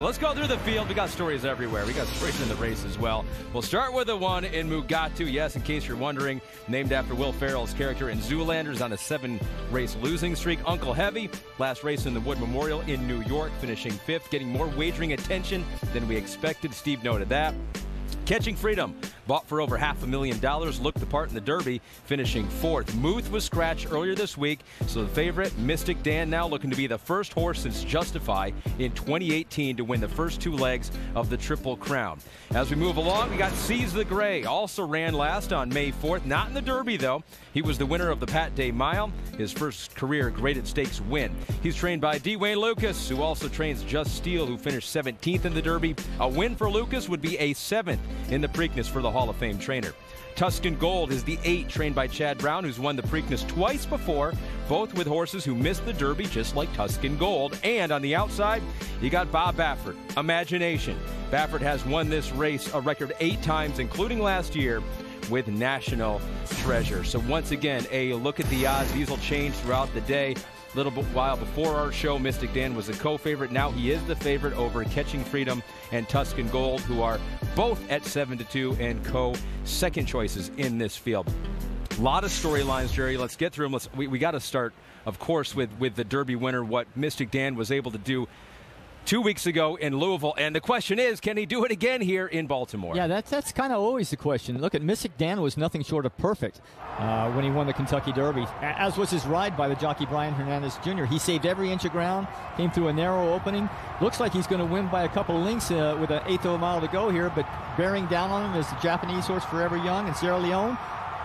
Let's go through the field. We got stories everywhere. We got stories in the race as well. We'll start with the one in Mugatu. Yes, in case you're wondering, named after Will Ferrell's character in Zoolander's on a seven race losing streak. Uncle Heavy, last race in the Wood Memorial in New York, finishing fifth, getting more wagering attention than we expected. Steve noted that. Catching Freedom, bought for over half a million dollars, looked the part in the Derby, finishing fourth. Muth was scratched earlier this week, so the favorite, Mystik Dan, now looking to be the first horse since Justify in 2018 to win the first two legs of the Triple Crown. As we move along, we got Seize the Gray, also ran last on May 4th, not in the Derby though. He was the winner of the Pat Day Mile, his first career graded stakes win. He's trained by D. Wayne Lukas, who also trains Just Steel, who finished 17th in the Derby. A win for Lukas would be a seventh in the Preakness for the Hall of Fame trainer. Tuscan Gold is the eight trained by Chad Brown, who's won the Preakness twice before, both with horses who missed the Derby, just like Tuscan Gold. And on the outside, you got Bob Baffert, Imagination. Baffert has won this race a record eight times, including last year with National Treasure. So once again, a look at the odds. These will change throughout the day. A little bit while before our show, Mystik Dan was a co-favorite. Now he is the favorite over Catching Freedom and Tuscan Gold, who are both at seven to two and co-second choices in this field. A lot of storylines, Jerry. Let's get through them. Let's, we, we got to start, of course, with with the Derby winner. What Mystik Dan was able to do two weeks ago in Louisville. And the question is, can he do it again here in Baltimore? Yeah, that's that's kind of always the question. Look at Mystik Dan was nothing short of perfect uh, when he won the Kentucky Derby, as was his ride by the jockey Brian Hernandez Jr. He saved every inch of ground, came through a narrow opening. Looks like he's going to win by a couple lengths uh, with an eighth of a mile to go here, but bearing down on him is the Japanese horse Forever Young and Sierra Leone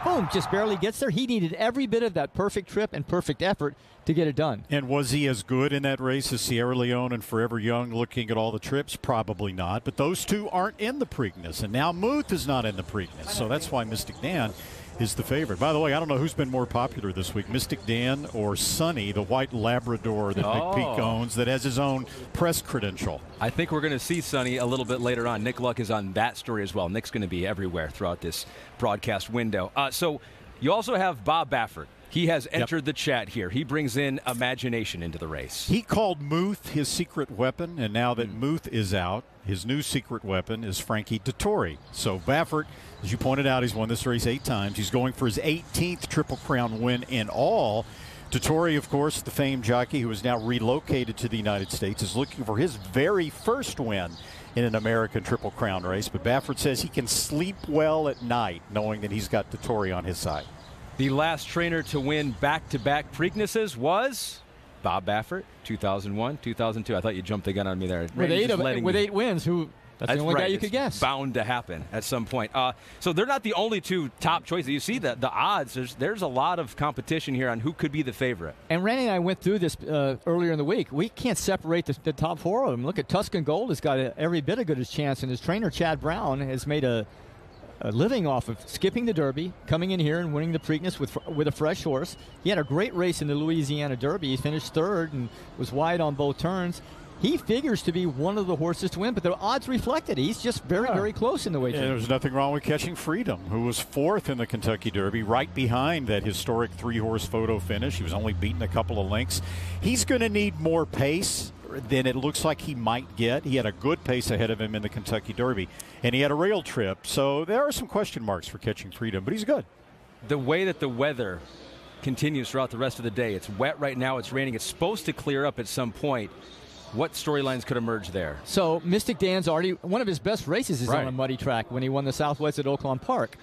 boom, just barely gets there. He needed every bit of that perfect trip and perfect effort to get it done. And was he as good in that race as Sierra Leone and Forever Young looking at all the trips? Probably not. But those two aren't in the Preakness. And now Muth is not in the Preakness. So that's why Mystik Dan is the favorite. By the way, I don't know who's been more popular this week, Mystik Dan or Sonny, the white Labrador that oh. Nick Peek owns that has his own press credential. I think we're going to see Sonny a little bit later on. Nick Luck is on that story as well. Nick's going to be everywhere throughout this broadcast window. Uh, so you also have Bob Baffert. He has entered yep. the chat here. He brings in imagination into the race. He called Muth his secret weapon, and now that mm. Muth is out, his new secret weapon is Frankie Dettori. So Baffert, as you pointed out, he's won this race eight times. He's going for his 18th Triple Crown win in all. Dettori, of course, the famed jockey who is now relocated to the United States, is looking for his very first win in an American Triple Crown race. But Baffert says he can sleep well at night knowing that he's got Dettori on his side. The last trainer to win back-to-back Preaknesses was Bob Baffert, 2001, 2002. I thought you jumped the gun on me there. With, eight, of, with eight wins, who that's, That's, the only right. guy you it's could guess. Bound to happen at some point. Uh, so they're not the only two top choices. You see the the odds. There's there's a lot of competition here on who could be the favorite. And Randy and I went through this uh, earlier in the week. We can't separate the, the, top four of them. Look at Tuscan Gold has got a, every bit of good as chance, and his trainer Chad Brown has made a uh, living off of skipping the Derby, coming in here and winning the Preakness with with a fresh horse. He had a great race in the Louisiana Derby. He finished third and was wide on both turns. He figures to be one of the horses to win, but the odds reflected He's just very, yeah. very close in the way. Yeah, there's nothing wrong with catching Freedom, who was fourth in the Kentucky Derby, right behind that historic three-horse photo finish. He was only beaten a couple of lengths. He's going to need more pace than it looks like he might get. He had a good pace ahead of him in the Kentucky Derby, and he had a rail trip. So there are some question marks for catching freedom, but he's good. The way that the weather continues throughout the rest of the day, it's wet right now, it's raining, it's supposed to clear up at some point. What storylines could emerge there? So Mystik Dan's already one of his best races is right. on a muddy track when he won the Southwest at Oaklawn Park.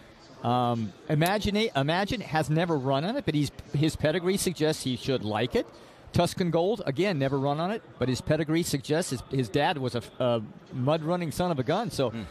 Um, imagine, imagine has never run on it, but he's his pedigree suggests he should like it. Tuscan Gold, again, never run on it, but his pedigree suggests his, his dad was a, a mud running son of a gun. So mm.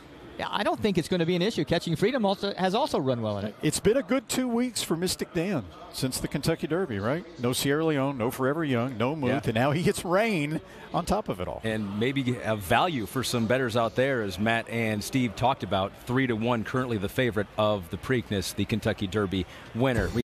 I don't think it's going to be an issue. Catching Freedom also has also run well in it. It's been a good two weeks for Mystik Dan since the Kentucky Derby, right? No Sierra Leone, no Forever Young, no Muth, yeah. and now he gets rain on top of it all. And maybe a value for some bettors out there, as Matt and Steve talked about, three to one, currently the favorite of the Preakness, the Kentucky Derby winner. We